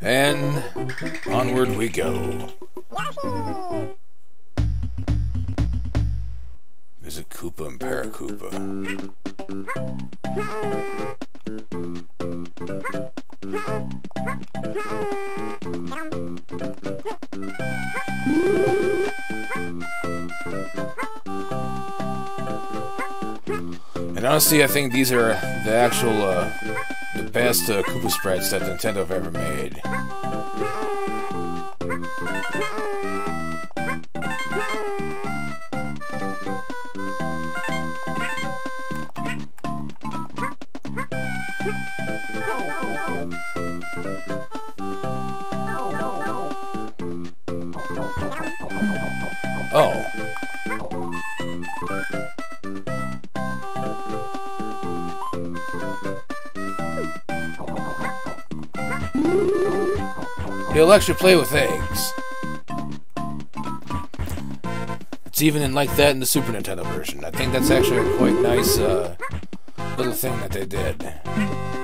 And onward we go. Visit Koopa and Parakoopa. And honestly, I think these are the actual, uh, best uh, Koopa sprites that Nintendo have ever made. He'll let you play with eggs. It's even in like that in the Super Nintendo version. I think that's actually a quite nice uh, little thing that they did.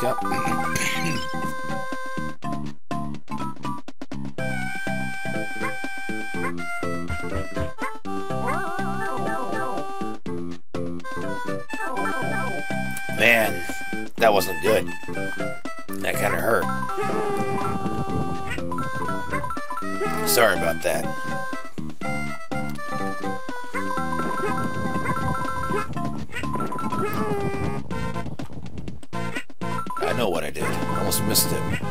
Him. Man, that wasn't good. That kind of hurt. Sorry about that. Almost missed it.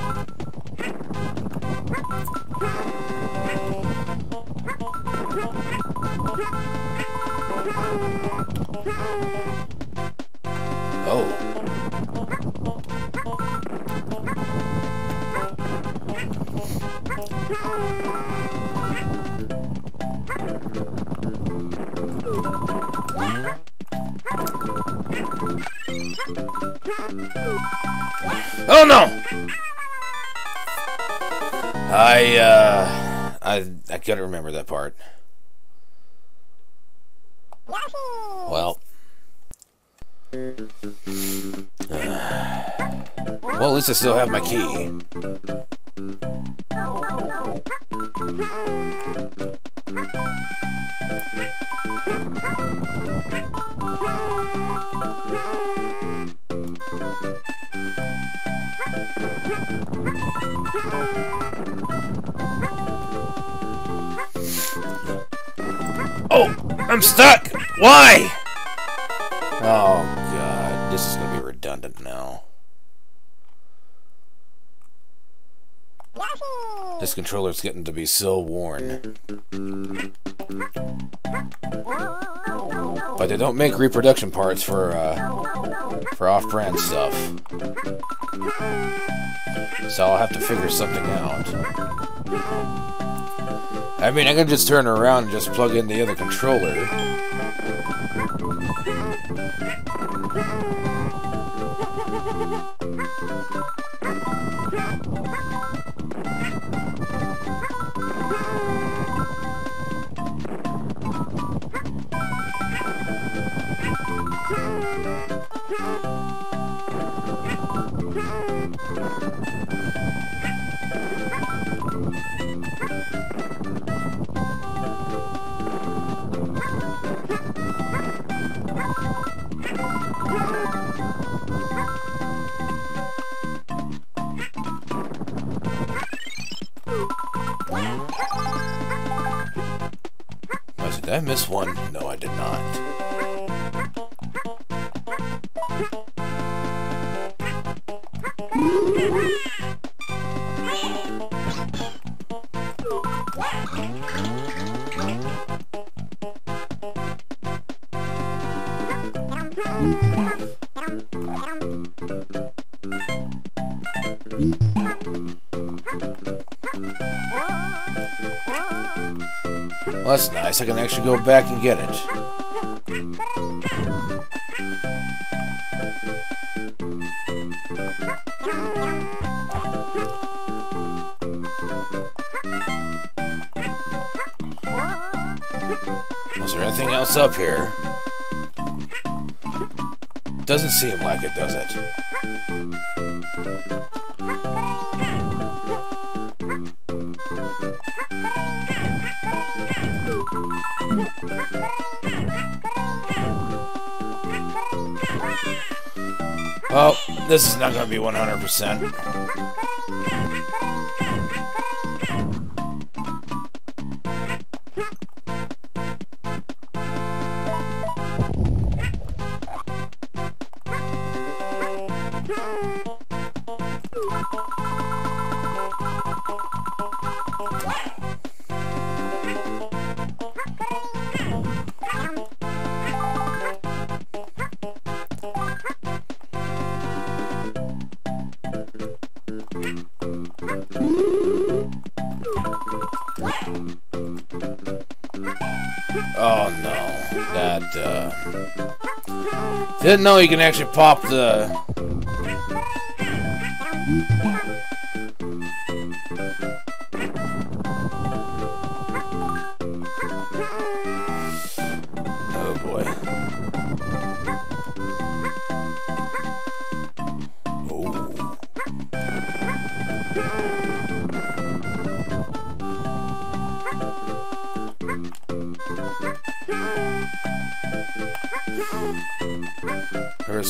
Oh no! I uh I I couldn't remember that part. Well. well, at least I still have my key. I'm stuck. Why? Oh god, this is gonna be redundant now. This controller's getting to be so worn. But they don't make reproduction parts for uh, for off-brand stuff. So I'll have to figure something out. I mean, I can just turn around and just plug in the other controller. That's nice. I can actually go back and get it. Was there anything else up here? Doesn't seem like it, does it? Well, this is not going to be 100%. Didn't know you can actually pop the.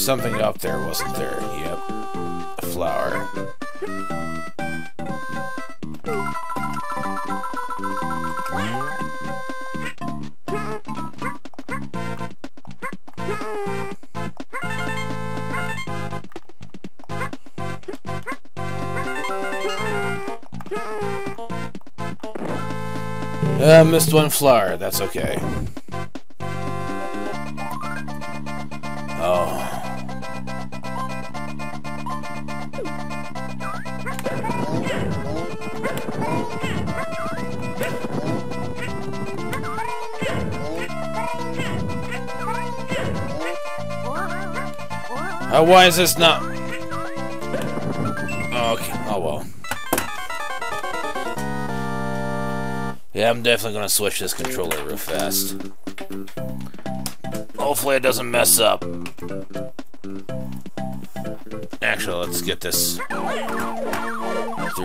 Something up there, wasn't there? Yep. A flower. Uh, missed one flower. That's okay. Uh, why is this not... Oh, okay. Oh, well. Yeah, I'm definitely going to switch this controller real fast. Hopefully it doesn't mess up. Actually, let's get this through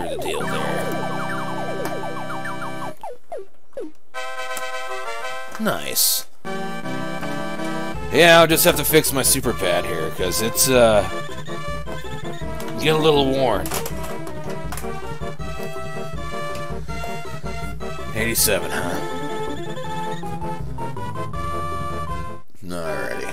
the deal there. Nice. Yeah, I'll just have to fix my super pad here, because it's, uh, getting a little worn. 87, huh? Alrighty.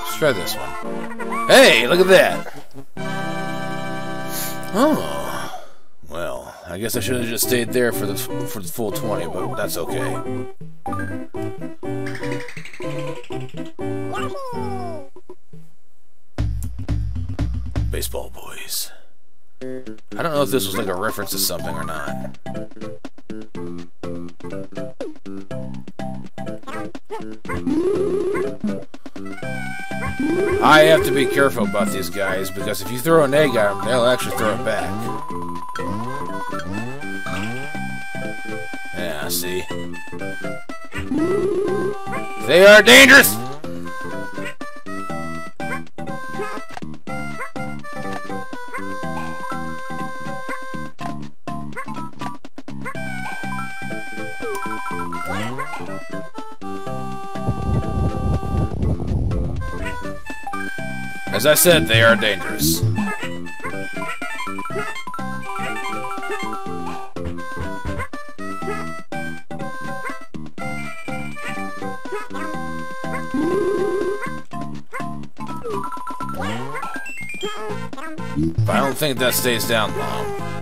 Let's try this one. Hey, look at that! Oh. Well, I guess I should have just stayed there for the for the full 20, but that's okay. Baseball boys. I don't know if this was like a reference to something or not. I have to be careful about these guys because if you throw an egg at them, they'll actually throw it back. Yeah, I see? They are dangerous! As I said, they are dangerous. But I don't think that stays down long.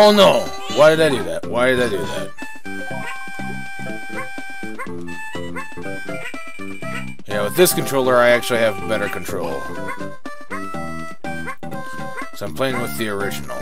Oh no! Why did I do that? Why did I do that? Yeah, with this controller I actually have better control. So I'm playing with the original.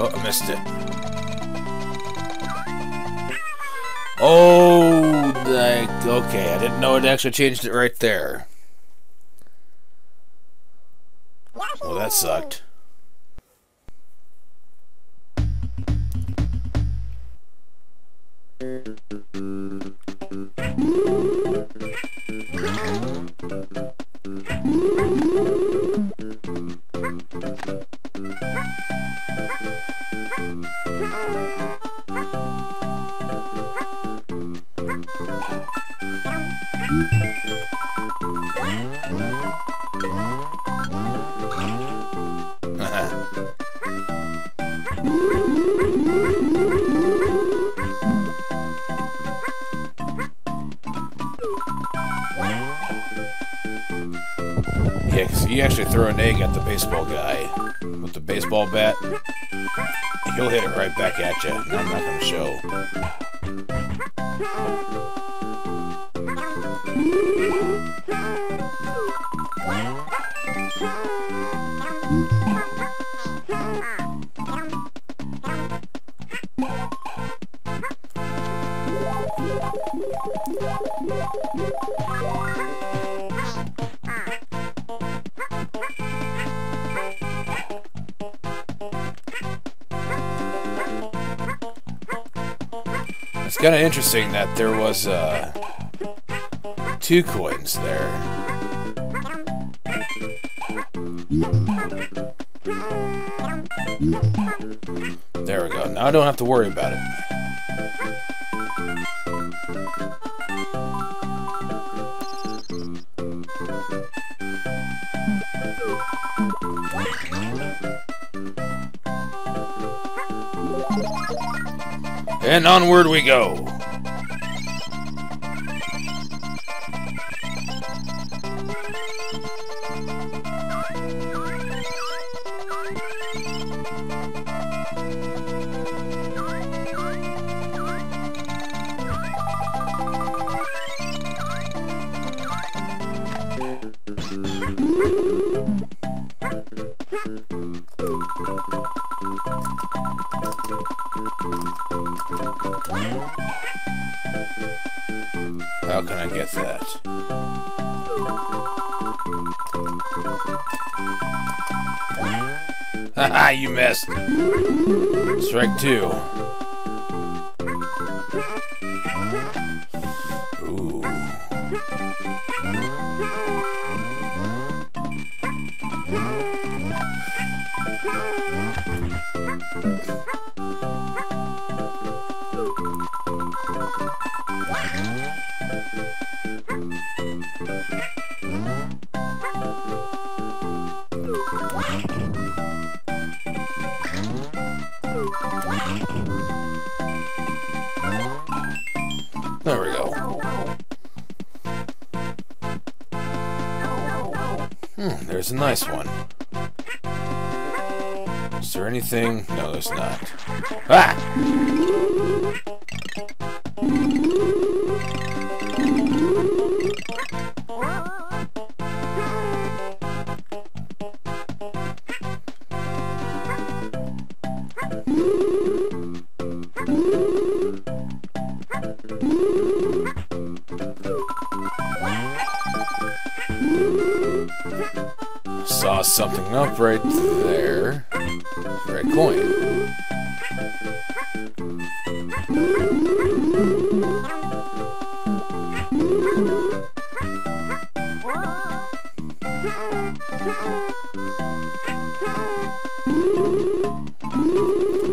Oh, I missed it. Oh, like, okay. I didn't know it actually changed it right there. Well, that sucked. Yeah, 'cause you actually throw an egg at the baseball guy with the baseball bat, And he'll hit it right back at you. I'm not going to show. Interesting that there was uh, two coins there. There we go. Now I don't have to worry about it. And onward we go. Strike two. There's a nice one. Is there anything? No, there's not. Ah! Saw something up right there. Red coin.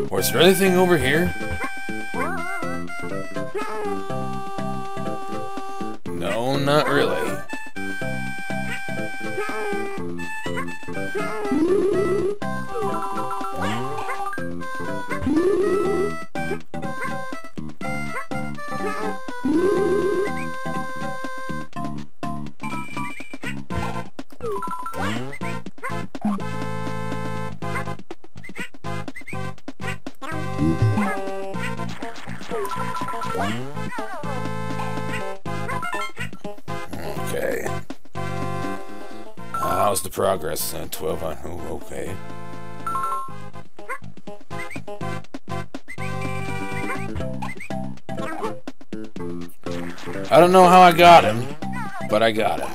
Was there anything over here? No, not really. Okay. How's the progress? Uh, 12 on. Oh, okay. I don't know how I got him, but I got him.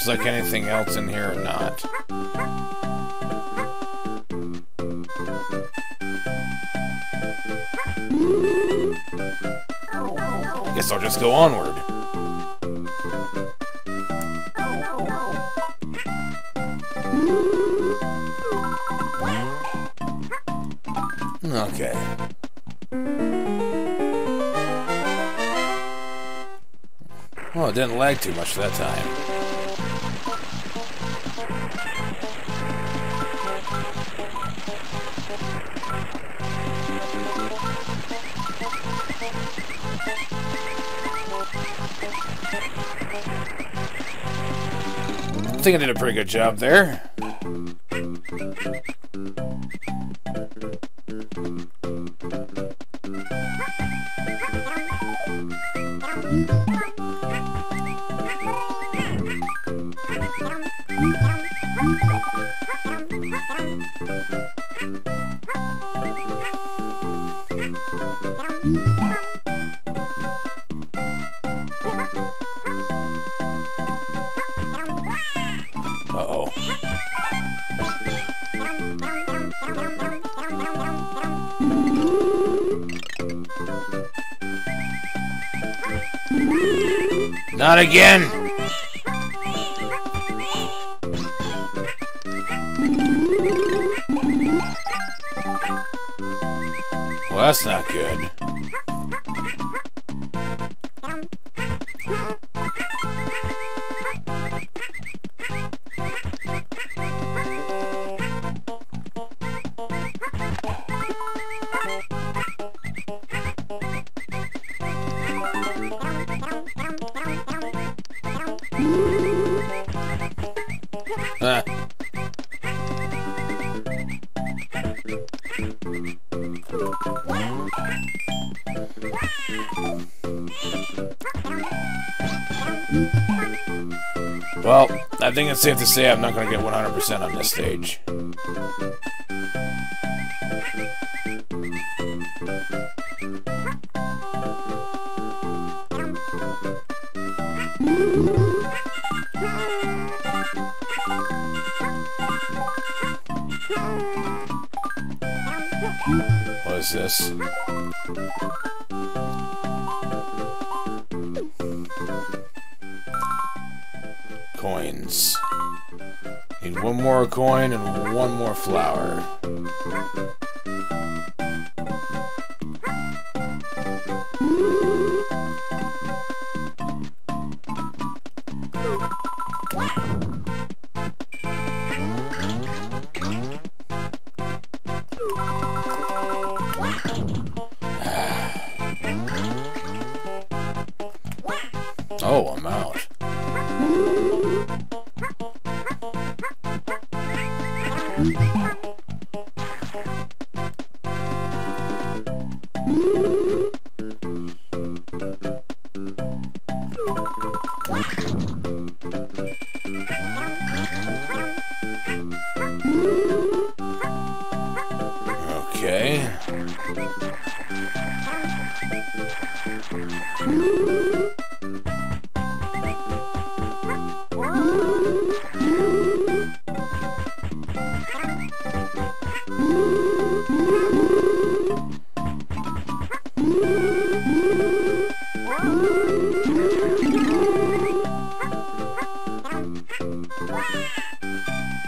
There's like anything else in here or not. I guess I'll just go onward. Okay. Well, it didn't lag too much that time. Think I did a pretty good job there. Not again! Well, that's not good. Well, I think it's safe to say I'm not going to get 100% on this stage. This? Coins. Need one more coin and one more flower.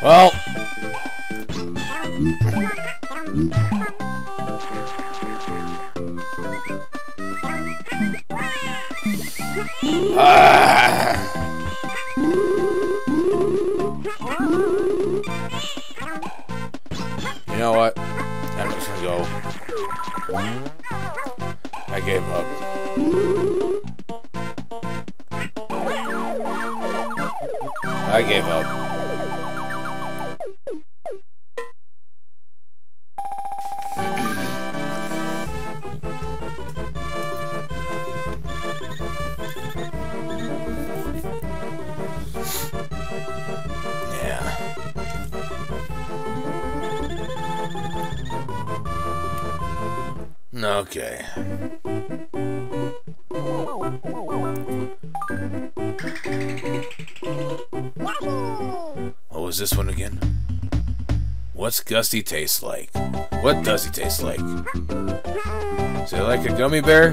Well. Ah. You know what? I'm just gonna go. I gave up. I gave up. Was this one again? What's Gusty taste like? What does he taste like? Is he like a gummy bear?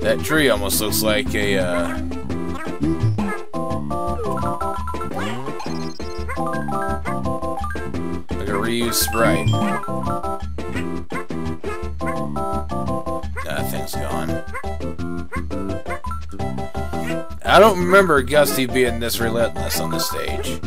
That tree almost looks like a, uh... Like a reused Sprite. That thing's gone. I don't remember Gusty being this relentless on the stage.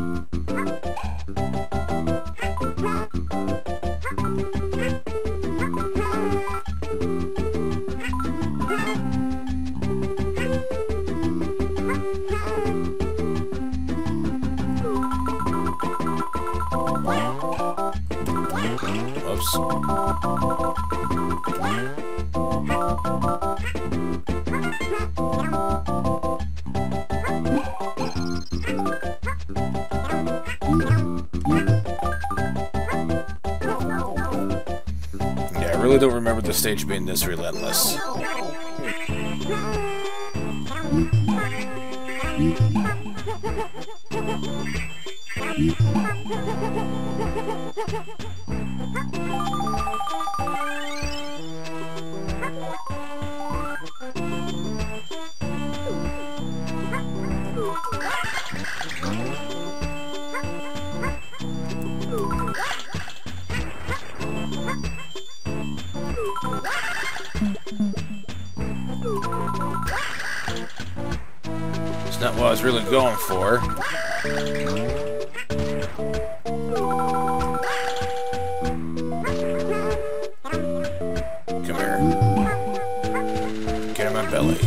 Stage being this relentless. It's not what I was really going for. Come here. Get in my belly.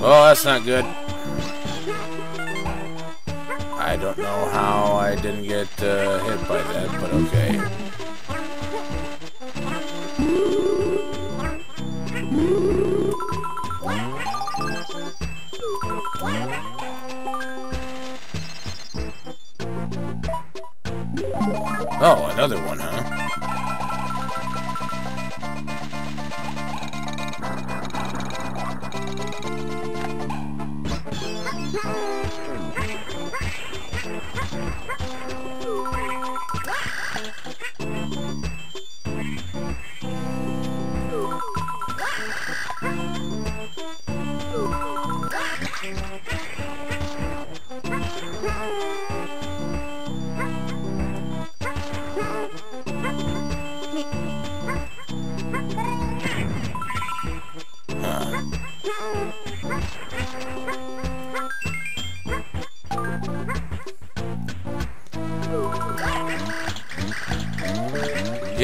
Oh, that's not good. I don't know how I didn't get uh, hit by that, but okay. Oh, another one, huh?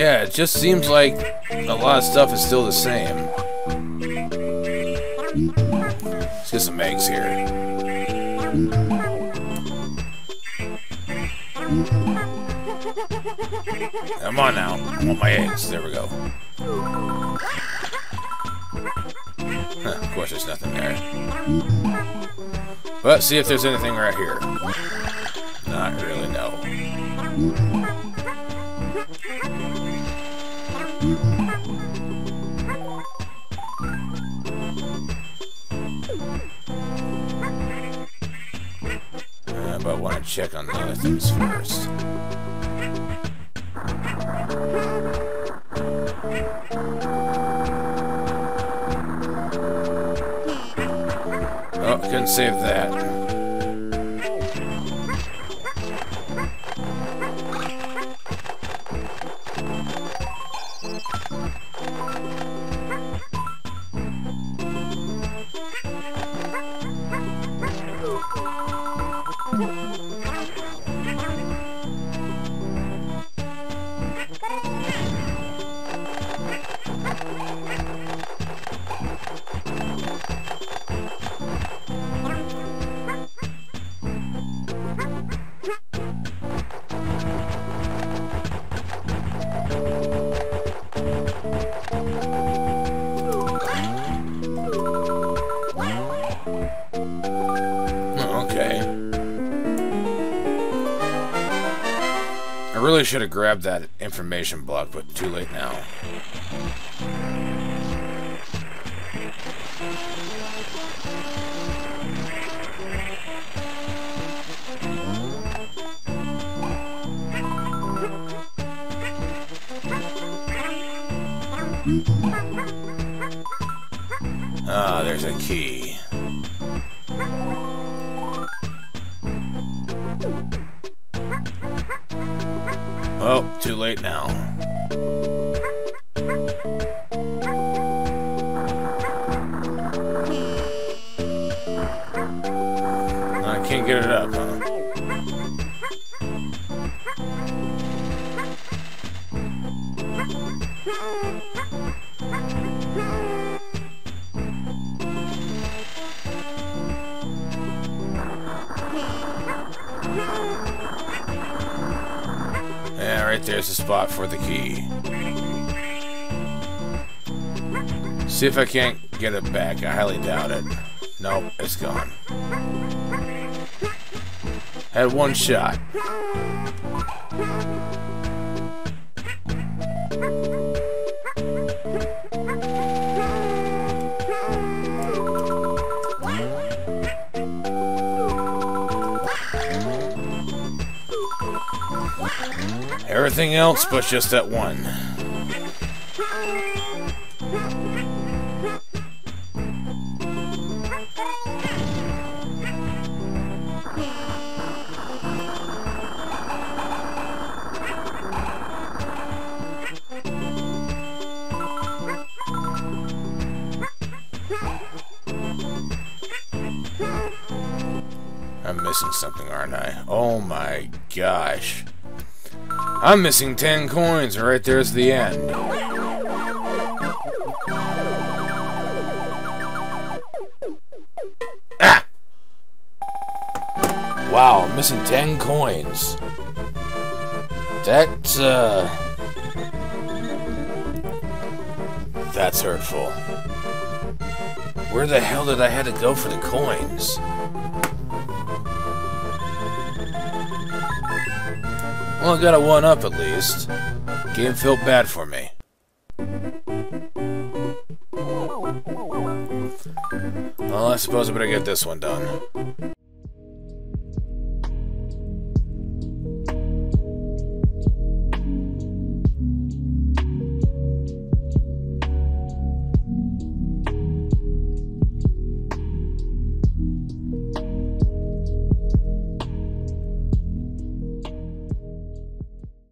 Yeah, it just seems like a lot of stuff is still the same. Let's get some eggs here. Come on now. I want my eggs. There we go. Huh, of course, there's nothing there. But see if there's anything right here. Check on the other things first. Oh, couldn't save that. Grabbed that information block, but too late now. Ah, there's a key. See if I can't get it back. I highly doubt it. Nope, it's gone. Had one shot. Everything else but just that one. I'm missing 10 coins, right there's the end. Ah! Wow, missing 10 coins. That's, uh... That's hurtful. Where the hell did I have to go for the coins? Well, I got a one up at least. Game felt bad for me. Well, I suppose I better get this one done.